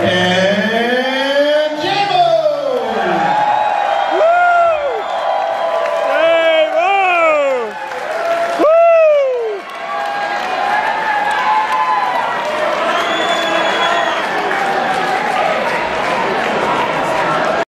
and